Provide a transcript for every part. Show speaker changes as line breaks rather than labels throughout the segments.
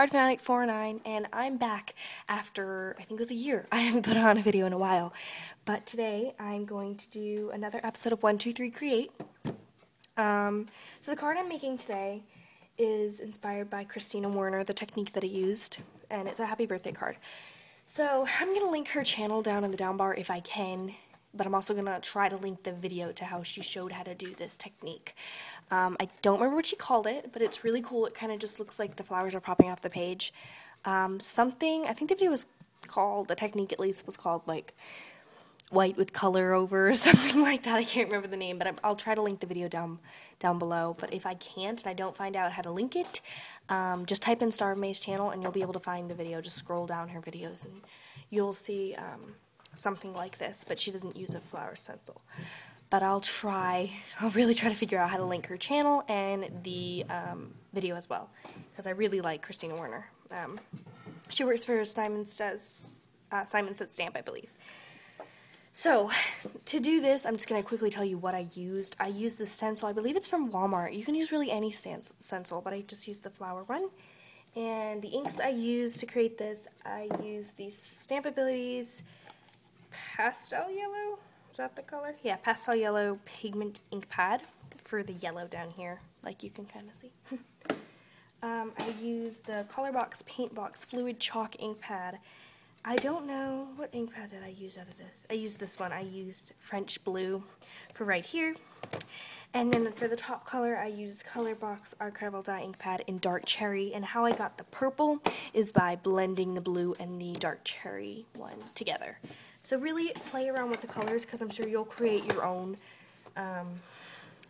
Card Fanatic 49 and I'm back after I think it was a year. I haven't put on a video in a while. But today I'm going to do another episode of 123 Create. Um, so the card I'm making today is inspired by Kristina Werner, the technique that I used, and it's a happy birthday card. So I'm going to link her channel down in the down bar if I can but I'm also going to try to link the video to how she showed how to do this technique. Um, I don't remember what she called it, but it's really cool. It kind of just looks like the flowers are popping off the page. Um, something, I think the video was called, the technique at least was called like white with color over or something like that. I can't remember the name, but i will try to link the video down down below. But if I can't and I don't find out how to link it, um, just type in Star of May's channel and you'll be able to find the video. Just scroll down her videos and you'll see um, something like this, but she doesn't use a flower stencil. But I'll try, I'll really try to figure out how to link her channel and the um, video as well, because I really like Kristina Werner. Um, she works for Simon Says, uh, Simon Says Stamp, I believe. So, to do this, I'm just going to quickly tell you what I used. I used this stencil, I believe it's from Walmart. You can use really any stencil, but I just used the flower one. And the inks I used to create this, I used these Stampabilities pastel yellow. Is that the color? Yeah, pastel yellow pigment ink pad for the yellow down here, like you can kind of see. um, I used the Colorbox Paint Box Fluid Chalk ink pad. I don't know, what ink pad did I use out of this? I used this one. I used French Blue for right here. And then for the top color, I used Colorbox Archival Dye ink pad in Dark Cherry. And how I got the purple is by blending the blue and the dark cherry one together. So really play around with the colors because I'm sure you'll create your own. Um,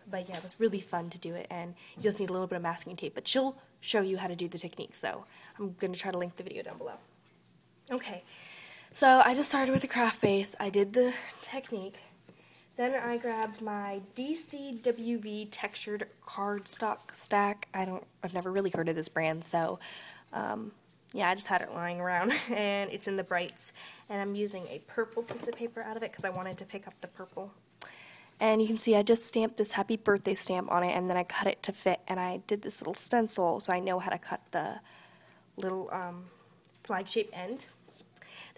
but yeah, it was really fun to do it, and you just need a little bit of masking tape. But she'll show you how to do the technique, so I'm going to try to link the video down below. Okay, so I just started with the craft base. I did the technique. Then I grabbed my DCWV textured cardstock stack. I don't, I've never really heard of this brand, so um, yeah, I just had it lying around, and it's in the brights. And I'm using a purple piece of paper out of it because I wanted to pick up the purple. And you can see I just stamped this happy birthday stamp on it, and then I cut it to fit, and I did this little stencil so I know how to cut the little um, flag shape end.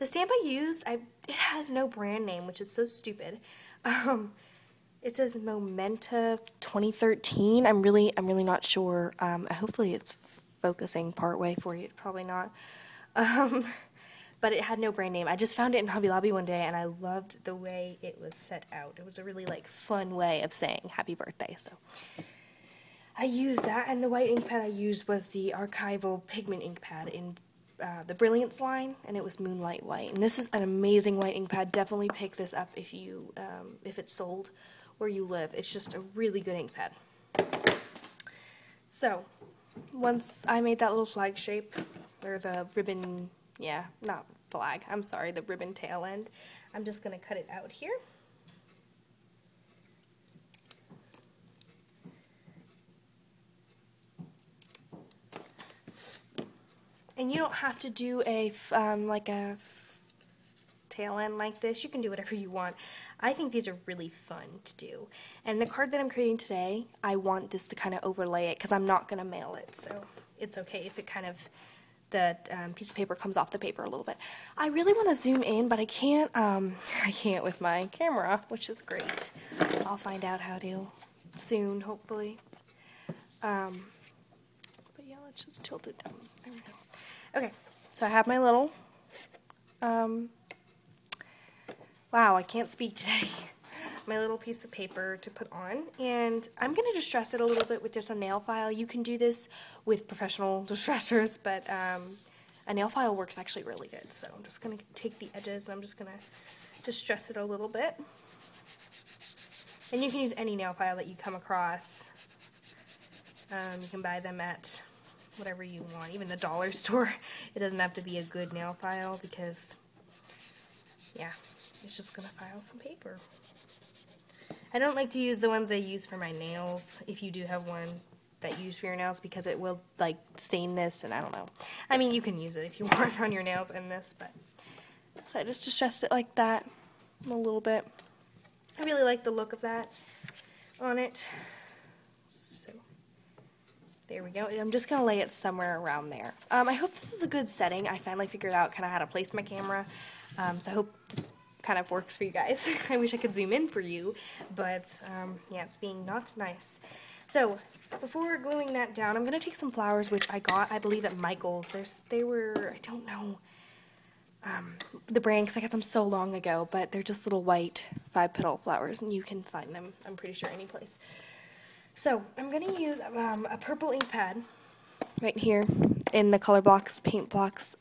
The stamp I used, I, it has no brand name, which is so stupid. Um, it says Momenta 2013. I'm really, I'm really not sure. Um, hopefully it's focusing part way for you. Probably not. Um, but it had no brand name. I just found it in Hobby Lobby one day and I loved the way it was set out. It was a really like fun way of saying happy birthday. So I used that and the white ink pad I used was the archival pigment ink pad in uh, the Brilliance line and it was Moonlight White. And this is an amazing white ink pad. Definitely pick this up if you um, if it's sold where you live. It's just a really good ink pad. So once I made that little flag shape, or the ribbon, yeah, not flag, I'm sorry, the ribbon tail end, I'm just going to cut it out here. And you don't have to do a, um, like a tail end like this. You can do whatever you want. I think these are really fun to do. And the card that I'm creating today, I want this to kind of overlay it because I'm not going to mail it. So it's okay if it kind of, the um, piece of paper comes off the paper a little bit. I really want to zoom in, but I can't, um, I can't with my camera, which is great. I'll find out how to soon, hopefully. Um, just tilt it down. There we go. Okay, so I have my little um, Wow, I can't speak today. My little piece of paper to put on, and I'm going to distress it a little bit with just a nail file. You can do this with professional distressors, but um, a nail file works actually really good. So I'm just going to take the edges, and I'm just going to distress it a little bit. And you can use any nail file that you come across. Um, you can buy them at whatever you want, even the dollar store. It doesn't have to be a good nail file because, yeah, it's just going to file some paper. I don't like to use the ones I use for my nails, if you do have one that you use for your nails, because it will, like, stain this, and I don't know. I mean, you can use it if you want on your nails and this, but... So I just distressed it like that a little bit. I really like the look of that on it. There we go. I'm just going to lay it somewhere around there. Um, I hope this is a good setting. I finally figured out kind of how to place my camera. Um, so I hope this kind of works for you guys. I wish I could zoom in for you, but um, yeah, it's being not nice. So before gluing that down, I'm going to take some flowers, which I got, I believe, at Michael's. There's, they were, I don't know um, the brand because I got them so long ago, but they're just little white five petal flowers, and you can find them, I'm pretty sure, any place. So I'm going to use um, a purple ink pad right here in the color box, paint box,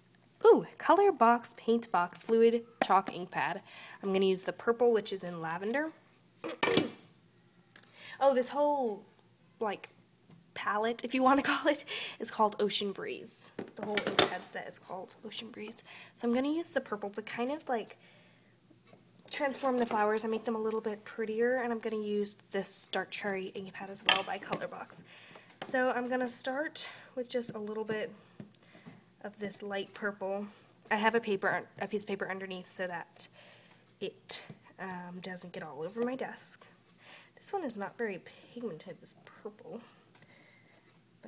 ooh, color box, paint box, fluid chalk ink pad. I'm going to use the purple, which is in lavender. oh, this whole, like, palette, if you want to call it, is called Ocean Breeze. The whole ink pad set is called Ocean Breeze. So I'm going to use the purple to kind of, like, transform the flowers and make them a little bit prettier and I'm going to use this dark cherry ink pad as well by Colorbox. So I'm going to start with just a little bit of this light purple. I have a paper, a piece of paper underneath so that it um, doesn't get all over my desk. This one is not very pigmented, this purple.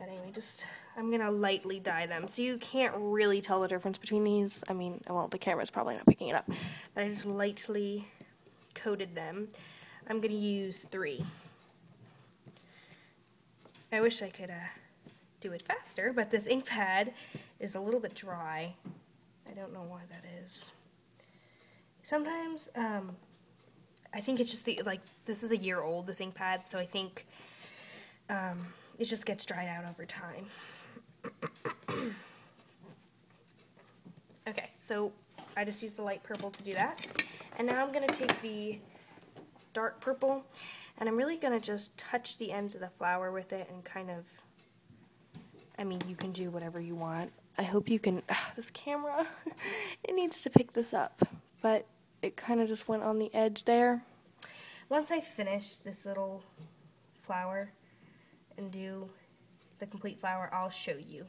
But anyway, just, I'm to lightly dye them. So you can't really tell the difference between these. I mean, well, the camera's probably not picking it up. But I just lightly coated them. I'm to use three. I wish I could uh, do it faster, but this ink pad is a little bit dry. I don't know why that is. Sometimes, um, I think it's just the, like, this is a year old, this ink pad, so I think, um, it just gets dried out over time. okay, so I just used the light purple to do that. And now I'm going to take the dark purple and I'm really going to just touch the ends of the flower with it and kind of, I mean, you can do whatever you want. I hope you can, ugh, this camera, it needs to pick this up, but it kind of just went on the edge there. Once I finish this little flower, and do the complete flower, I'll show you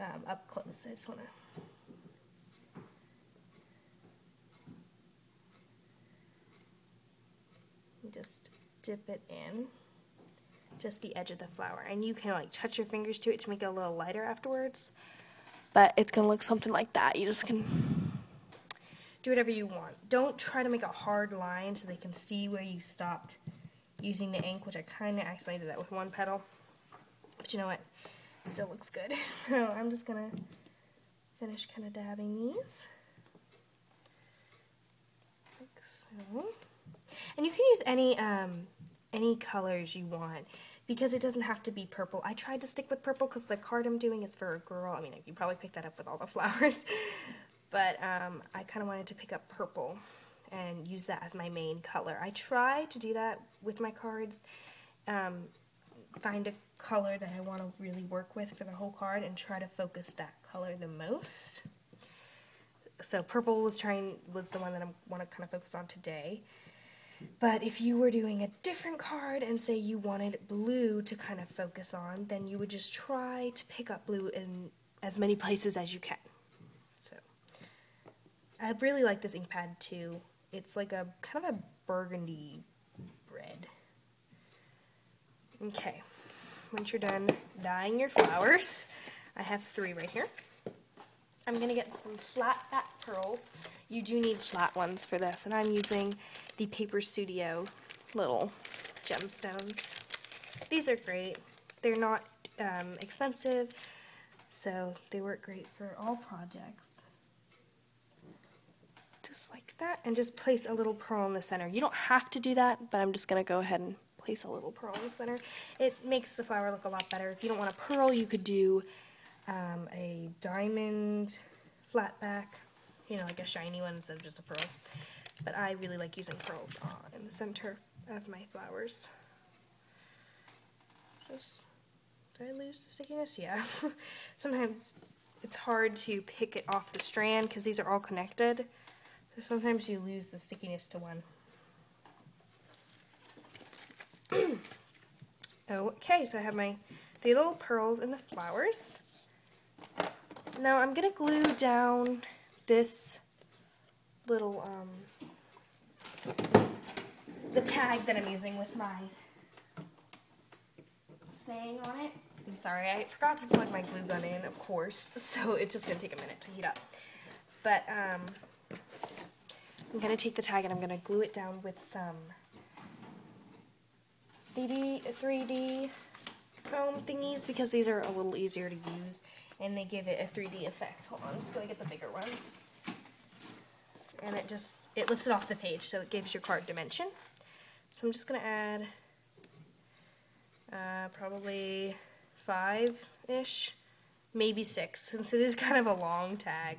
um, up close. I just want to just dip it in just the edge of the flower. And you can like touch your fingers to it to make it a little lighter afterwards. But it's gonna look something like that. You just can do whatever you want. Don't try to make a hard line so they can see where you stopped using the ink, which I kind of accidentally did that with one petal. But you know what? Still looks good. So I'm just going to finish kind of dabbing these. Like so. And you can use any, um, any colors you want because it doesn't have to be purple. I tried to stick with purple because the card I'm doing is for a girl. I mean, you probably picked that up with all the flowers. but um, I kind of wanted to pick up purple and use that as my main color. I try to do that with my cards, um, find a color that I want to really work with for the whole card and try to focus that color the most. So purple was trying was the one that I want to kind of focus on today. But if you were doing a different card and say you wanted blue to kind of focus on, then you would just try to pick up blue in as many places as you can. So I really like this ink pad too. It's like a kind of a burgundy red. Okay, once you're done dyeing your flowers, I have three right here. I'm going to get some flat back pearls. You do need flat ones for this, and I'm using the Paper Studio little gemstones. These are great. They're not um, expensive, so they work great for all projects just like that, and just place a little pearl in the center. You don't have to do that, but I'm just going to go ahead and place a little pearl in the center. It makes the flower look a lot better. If you don't want a pearl, you could do um, a diamond flat back, you know, like a shiny one instead of just a pearl. But I really like using pearls in the center of my flowers. Just, did I lose the stickiness? Yeah. Sometimes it's hard to pick it off the strand because these are all connected. Sometimes you lose the stickiness to one. okay, so I have my three little pearls in the flowers. Now I'm going to glue down this little, um, the tag that I'm using with my staying on it. I'm sorry, I forgot to plug my glue gun in, of course, so it's just going to take a minute to heat up. But um, I'm going to take the tag and I'm going to glue it down with some 3D, 3D foam thingies because these are a little easier to use and they give it a 3D effect. Hold on, I'm just going to get the bigger ones. And it just, it lifts it off the page so it gives your card dimension. So I'm just going to add uh, probably five-ish, maybe six, since it is kind of a long tag.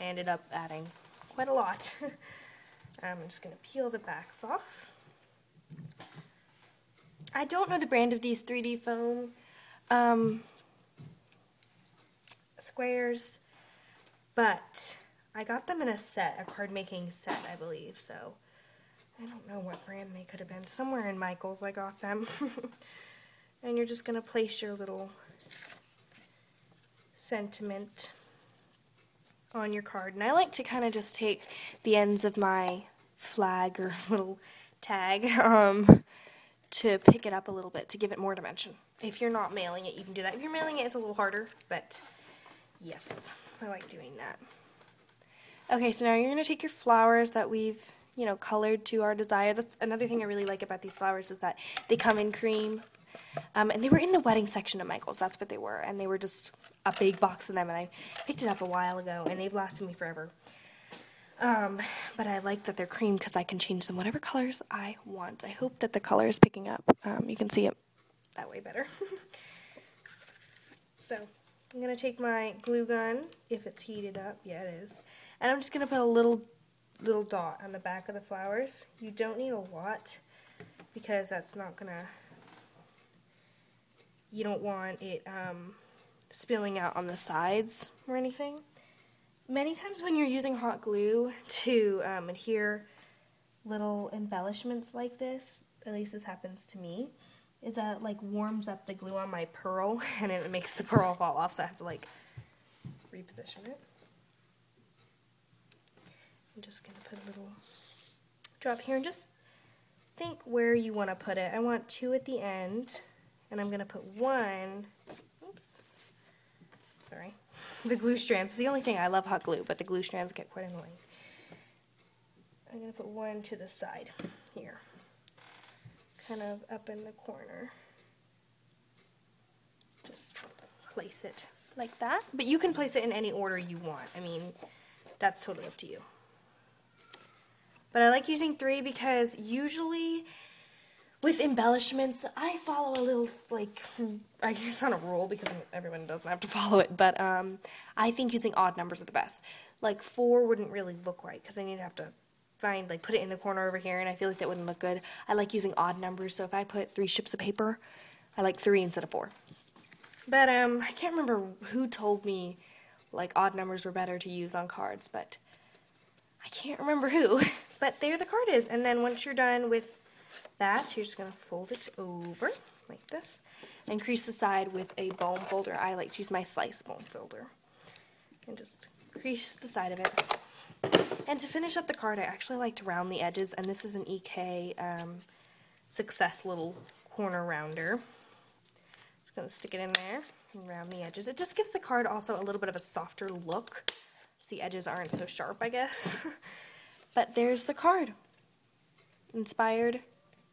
I ended up adding quite a lot. I'm just going to peel the backs off. I don't know the brand of these 3D foam um, squares, but I got them in a set, a card making set, I believe, so I don't know what brand they could have been. Somewhere in Michael's I got them. and you're just going to place your little sentiment on your card. And I like to kind of just take the ends of my flag or little tag um, to pick it up a little bit to give it more dimension. If you're not mailing it, you can do that. If you're mailing it, it's a little harder, but yes, I like doing that. Okay, so now you're going to take your flowers that we've, you know, colored to our desire. That's another thing I really like about these flowers is that they come in cream. Um, and they were in the wedding section at Michael's. That's what they were. And they were just a big box of them. And I picked it up a while ago, and they've lasted me forever. Um, but I like that they're cream because I can change them whatever colors I want. I hope that the color is picking up. Um, you can see it that way better. so I'm going to take my glue gun, if it's heated up. Yeah, it is. And I'm just going to put a little little dot on the back of the flowers. You don't need a lot because that's not going to, you don't want it um, spilling out on the sides or anything. Many times when you're using hot glue to um, adhere little embellishments like this, at least this happens to me, is that it like warms up the glue on my pearl and it makes the pearl fall off so I have to like reposition it. I'm just going to put a little drop here and just think where you want to put it. I want two at the end and I'm going to put one, sorry, the glue strands. The only thing I love hot glue, but the glue strands get quite annoying. I'm going to put one to the side here, kind of up in the corner. Just place it like that. But you can place it in any order you want. I mean, that's totally up to you. But I like using three because usually with embellishments, I follow a little, like, I it's not a rule because everyone doesn't have to follow it, but um, I think using odd numbers are the best. Like, four wouldn't really look right because then you'd have to find, like, put it in the corner over here, and I feel like that wouldn't look good. I like using odd numbers, so if I put three ships of paper, I like three instead of four. But um, I can't remember who told me, like, odd numbers were better to use on cards, but I can't remember who. but there the card is, and then once you're done with that, you're just going to fold it over like this and crease the side with a bone folder. I like to use my slice bone folder. And just crease the side of it. And to finish up the card, I actually like to round the edges, and this is an EK um, Success little corner rounder. Just going to stick it in there and round the edges. It just gives the card also a little bit of a softer look. So the edges aren't so sharp, I guess. but there's the card. Inspired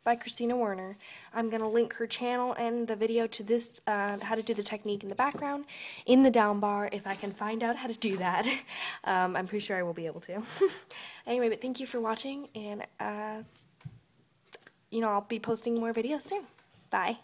by Kristina Werner. I'm going to link her channel and the video to this, uh, how to do the technique in the background, in the down bar, if I can find out how to do that. Um, I'm pretty sure I will be able to. anyway, but thank you for watching, and, uh, you know, I'll be posting more videos soon. Bye.